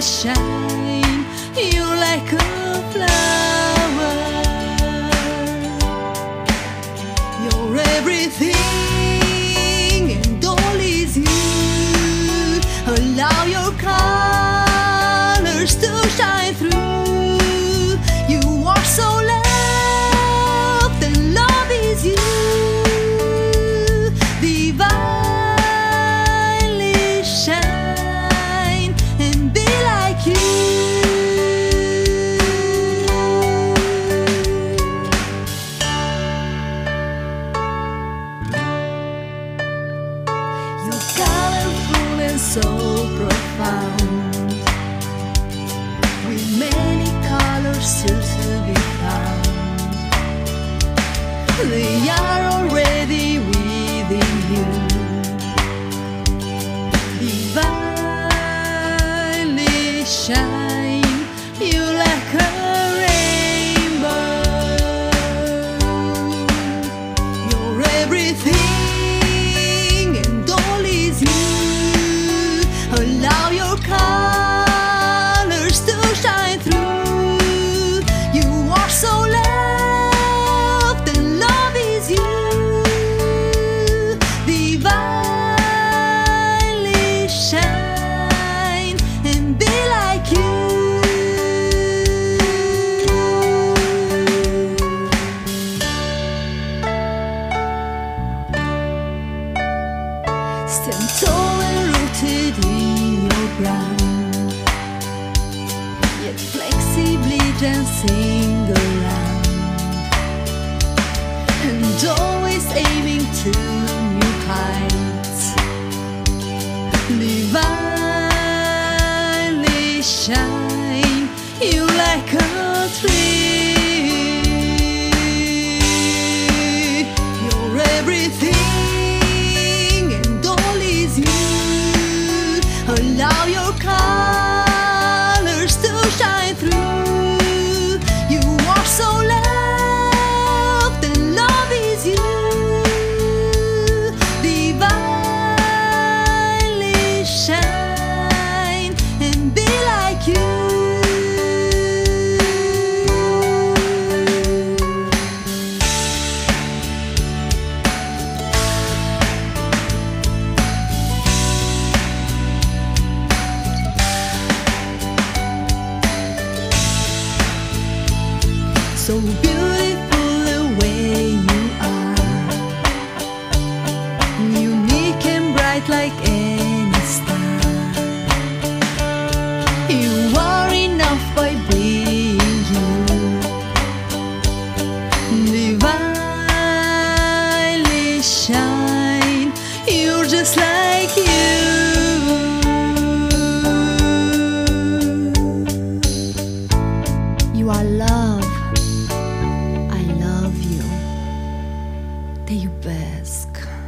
I shine, you like a flower. You're everything. Still totally rooted in your ground. Yet flexibly dancing around. te iubesc